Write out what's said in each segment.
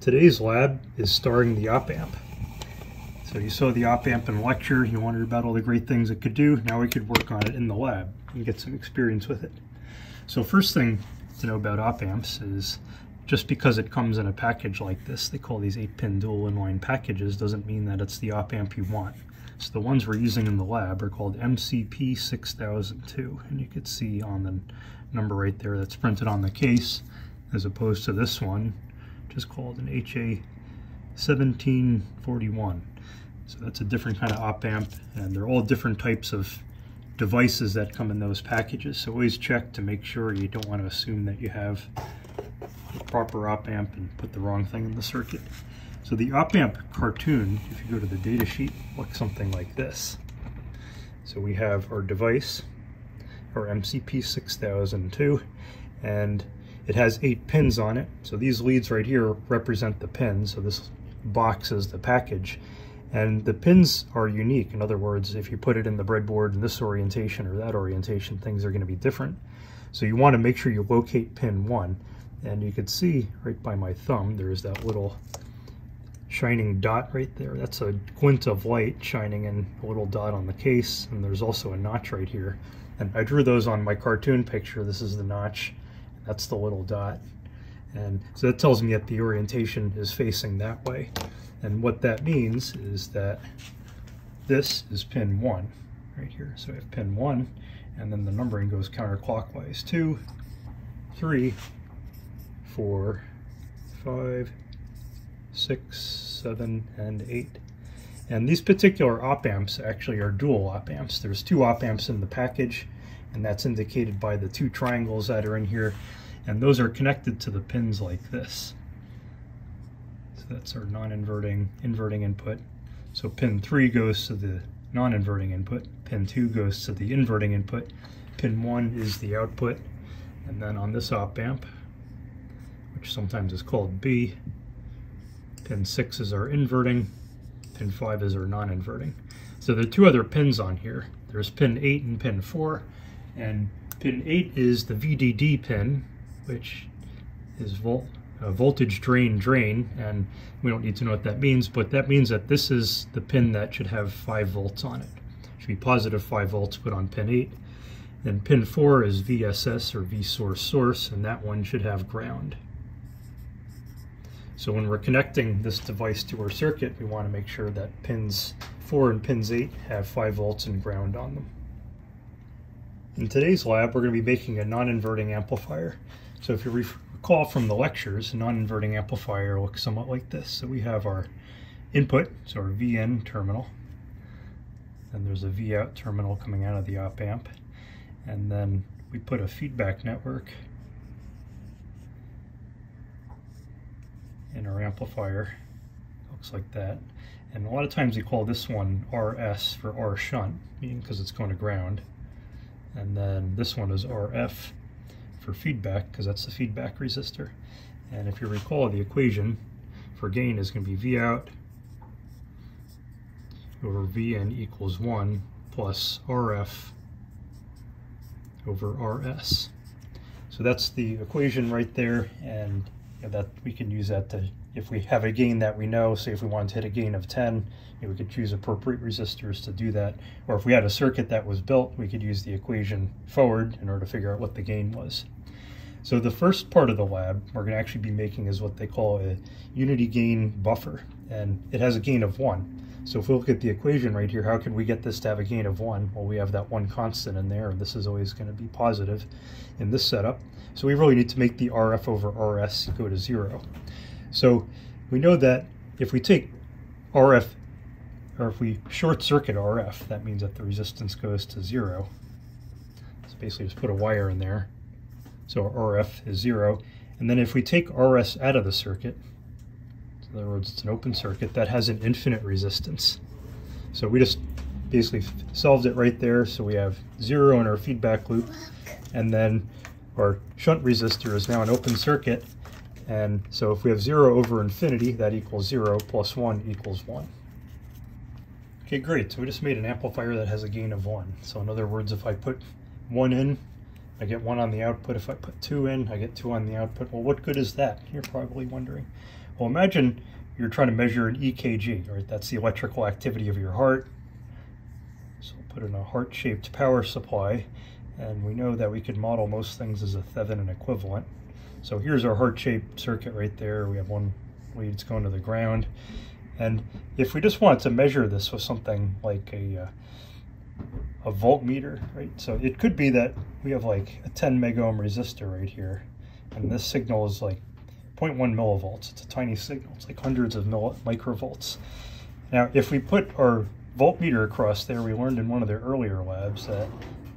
Today's lab is starring the op amp. So you saw the op amp in lecture, you wondered about all the great things it could do. Now we could work on it in the lab and get some experience with it. So first thing to know about op amps is just because it comes in a package like this, they call these 8-pin dual inline packages, doesn't mean that it's the op amp you want. So the ones we're using in the lab are called MCP 6002, and you can see on the number right there that's printed on the case, as opposed to this one, is called an HA 1741. So that's a different kind of op amp, and they're all different types of devices that come in those packages. So always check to make sure you don't want to assume that you have the proper op amp and put the wrong thing in the circuit. So the op amp cartoon, if you go to the data sheet, looks something like this. So we have our device, our MCP 6002, and it has eight pins on it. So these leads right here represent the pins. So this box is the package. And the pins are unique. In other words, if you put it in the breadboard in this orientation or that orientation, things are going to be different. So you want to make sure you locate pin one. And you can see right by my thumb, there's that little shining dot right there. That's a glint of light shining in a little dot on the case. And there's also a notch right here. And I drew those on my cartoon picture. This is the notch. That's the little dot. And so that tells me that the orientation is facing that way. And what that means is that this is pin one right here. So I have pin one, and then the numbering goes counterclockwise. Two, three, four, five, six, seven, and eight. And these particular op amps actually are dual op amps. There's two op amps in the package, and that's indicated by the two triangles that are in here. And those are connected to the pins like this. So that's our non-inverting, inverting input. So pin 3 goes to the non-inverting input, pin 2 goes to the inverting input, pin 1 is the output, and then on this op amp, which sometimes is called B, pin 6 is our inverting, pin 5 is our non-inverting. So there are two other pins on here. There's pin 8 and pin 4, and pin 8 is the VDD pin, which is volt voltage drain drain and we don't need to know what that means but that means that this is the pin that should have 5 volts on it. it should be positive 5 volts put on pin 8 then pin 4 is VSS or V source source and that one should have ground. So when we're connecting this device to our circuit we want to make sure that pins 4 and pins 8 have 5 volts and ground on them. In today's lab we're going to be making a non-inverting amplifier. So if you recall from the lectures, a non-inverting amplifier looks somewhat like this. So we have our input, so our VN terminal, and there's a V out terminal coming out of the op amp, and then we put a feedback network in our amplifier. Looks like that. And a lot of times we call this one RS for R shunt, meaning because it's going to ground. And then this one is RF for feedback because that's the feedback resistor. And if you recall, the equation for gain is going to be V out over Vn equals 1 plus RF over RS. So that's the equation right there, and that we can use that to, if we have a gain that we know, say if we wanted to hit a gain of 10, you know, we could choose appropriate resistors to do that. Or if we had a circuit that was built, we could use the equation forward in order to figure out what the gain was. So the first part of the lab we're going to actually be making is what they call a unity gain buffer, and it has a gain of 1. So if we look at the equation right here, how can we get this to have a gain of 1? Well, we have that one constant in there, and this is always going to be positive in this setup. So we really need to make the RF over RS go to 0. So we know that if we take RF, or if we short circuit RF, that means that the resistance goes to 0. So basically just put a wire in there so RF is zero. And then if we take RS out of the circuit, in other words, it's an open circuit, that has an infinite resistance. So we just basically solved it right there. So we have zero in our feedback loop. And then our shunt resistor is now an open circuit. And so if we have zero over infinity, that equals zero plus one equals one. Okay, great. So we just made an amplifier that has a gain of one. So in other words, if I put one in, I get one on the output. If I put two in, I get two on the output. Well, what good is that? You're probably wondering. Well, imagine you're trying to measure an EKG, right? That's the electrical activity of your heart. So we'll put in a heart-shaped power supply, and we know that we can model most things as a Thevenin equivalent. So here's our heart-shaped circuit right there. We have one leads going to the ground. And if we just wanted to measure this with something like a, uh, a voltmeter, right? So it could be that we have like a 10 mega ohm resistor right here, and this signal is like 0.1 millivolts. It's a tiny signal. It's like hundreds of microvolts. Now, if we put our voltmeter across there, we learned in one of the earlier labs that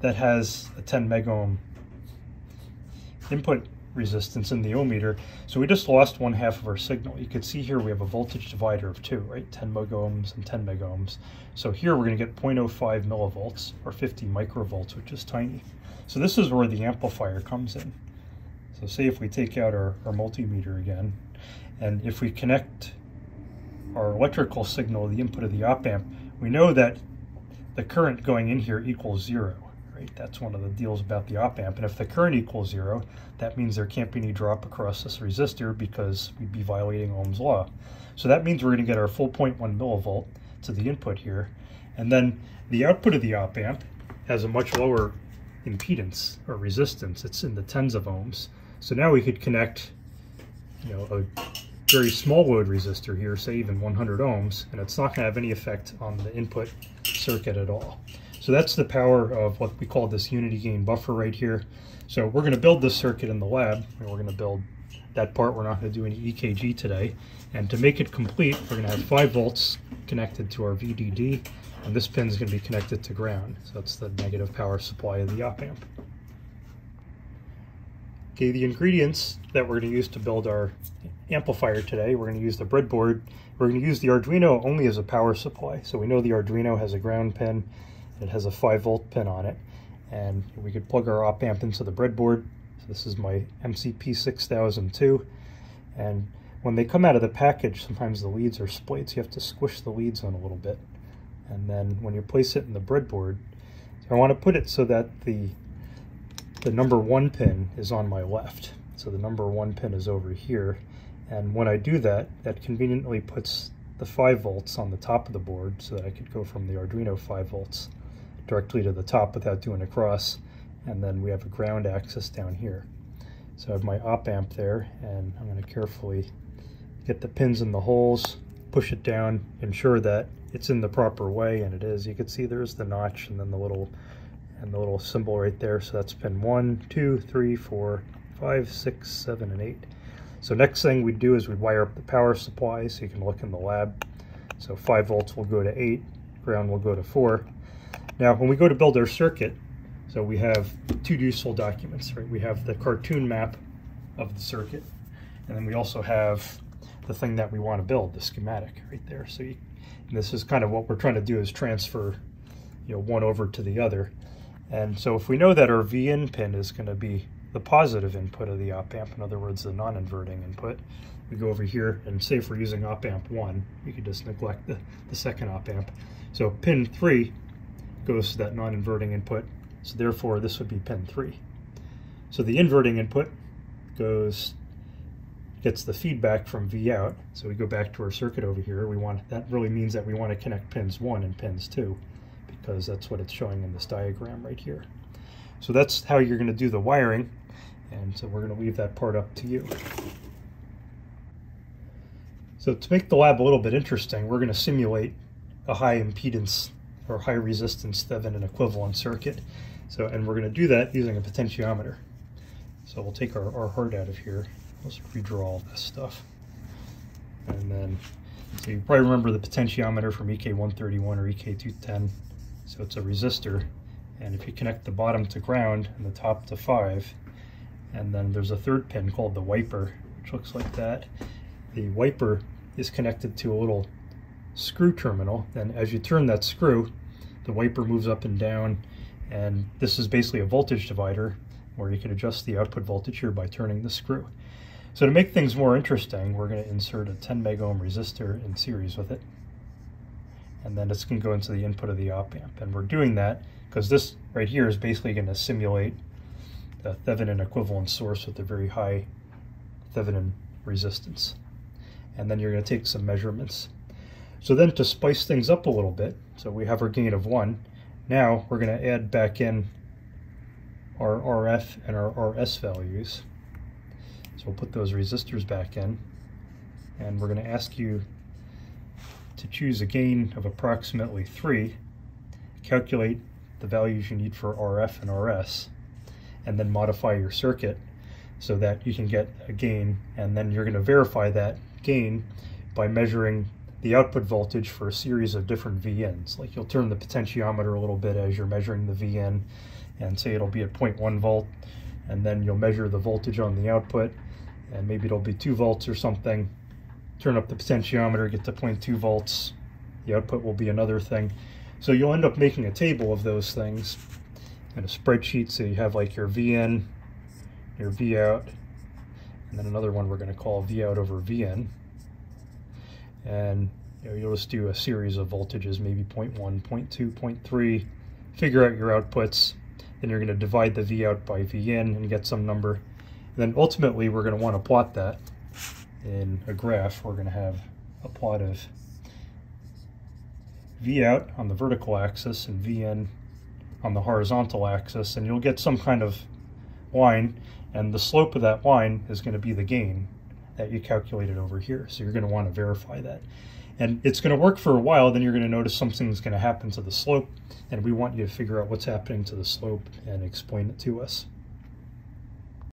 that has a 10 mega ohm input resistance in the ohmmeter. So we just lost one half of our signal. You could see here we have a voltage divider of two, right? 10 megohms and 10 megohms. So here we're going to get 0.05 millivolts or 50 microvolts, which is tiny. So this is where the amplifier comes in. So say if we take out our, our multimeter again, and if we connect our electrical signal, the input of the op amp, we know that the current going in here equals zero right? That's one of the deals about the op amp. And if the current equals zero, that means there can't be any drop across this resistor because we'd be violating Ohm's law. So that means we're going to get our full 0.1 millivolt to the input here. And then the output of the op amp has a much lower impedance or resistance. It's in the tens of ohms. So now we could connect, you know, a very small load resistor here, say even 100 ohms, and it's not going to have any effect on the input circuit at all. So that's the power of what we call this unity gain buffer right here. So we're going to build this circuit in the lab, and we're going to build that part. We're not going to do any EKG today. And to make it complete, we're going to have 5 volts connected to our VDD, and this pin is going to be connected to ground. So that's the negative power supply of the op amp. Okay, the ingredients that we're going to use to build our amplifier today, we're going to use the breadboard. We're going to use the Arduino only as a power supply. So we know the Arduino has a ground pin it has a 5 volt pin on it. And we could plug our op amp into the breadboard. So this is my MCP 6002. And when they come out of the package, sometimes the leads are splayed, so you have to squish the leads on a little bit. And then when you place it in the breadboard, I want to put it so that the the number one pin is on my left. So the number one pin is over here. And when I do that, that conveniently puts the 5 volts on the top of the board so that I could go from the Arduino 5 volts directly to the top without doing a cross. And then we have a ground axis down here. So I have my op amp there, and I'm going to carefully get the pins in the holes, push it down, ensure that it's in the proper way, and it is. You can see there's the notch and then the little and the little symbol right there. So that's pin one, two, three, four, five, six, seven, and eight. So next thing we'd do is we'd wire up the power supply so you can look in the lab. So 5 volts will go to 8, ground will go to 4. Now, when we go to build our circuit, so we have two useful documents, right? We have the cartoon map of the circuit, and then we also have the thing that we want to build, the schematic right there. So you, this is kind of what we're trying to do is transfer, you know, one over to the other. And so if we know that our VIN pin is going to be the positive input of the op amp, in other words, the non-inverting input, we go over here and say if we're using op amp 1, we could just neglect the, the second op amp. So pin 3 goes to that non-inverting input. So therefore, this would be pin 3. So the inverting input goes gets the feedback from V out. So we go back to our circuit over here. We want that really means that we want to connect pins 1 and pins 2 because that's what it's showing in this diagram right here. So that's how you're going to do the wiring. And so we're going to leave that part up to you. So to make the lab a little bit interesting, we're going to simulate a high impedance or high resistance Thevenin equivalent circuit. So, and we're going to do that using a potentiometer. So we'll take our, our heart out of here. Let's redraw all this stuff. And then, so you probably remember the potentiometer from EK131 or EK210. So it's a resistor. And if you connect the bottom to ground and the top to 5, and then there's a third pin called the wiper, which looks like that. The wiper is connected to a little screw terminal, and as you turn that screw, the wiper moves up and down, and this is basically a voltage divider where you can adjust the output voltage here by turning the screw. So to make things more interesting, we're going to insert a 10 meg ohm resistor in series with it. And then it's going to go into the input of the op amp. And we're doing that because this right here is basically going to simulate the Thevenin equivalent source with a very high Thevenin resistance. And then you're going to take some measurements. So then to spice things up a little bit, so we have our gain of 1. Now we're going to add back in our RF and our RS values. So we'll put those resistors back in. And we're going to ask you to choose a gain of approximately 3, calculate the values you need for RF and RS, and then modify your circuit so that you can get a gain and then you're going to verify that gain by measuring the output voltage for a series of different VNs. Like you'll turn the potentiometer a little bit as you're measuring the VN and say it'll be at 0.1 volt and then you'll measure the voltage on the output and maybe it'll be 2 volts or something. Turn up the potentiometer, get to 0.2 volts. The output will be another thing. So you'll end up making a table of those things in a spreadsheet. So you have like your VN, your V out, and then another one we're going to call V out over VN. And you know, you'll just do a series of voltages, maybe 0 0.1, 0 0.2, 0.3, figure out your outputs. Then you're going to divide the V out by V in and get some number. And then ultimately we're going to want to plot that in a graph. We're going to have a plot of V out on the vertical axis and V in on the horizontal axis, and you'll get some kind of line, and the slope of that line is going to be the gain that you calculated over here. So you're going to want to verify that. And it's going to work for a while, then you're going to notice something's going to happen to the slope, and we want you to figure out what's happening to the slope and explain it to us.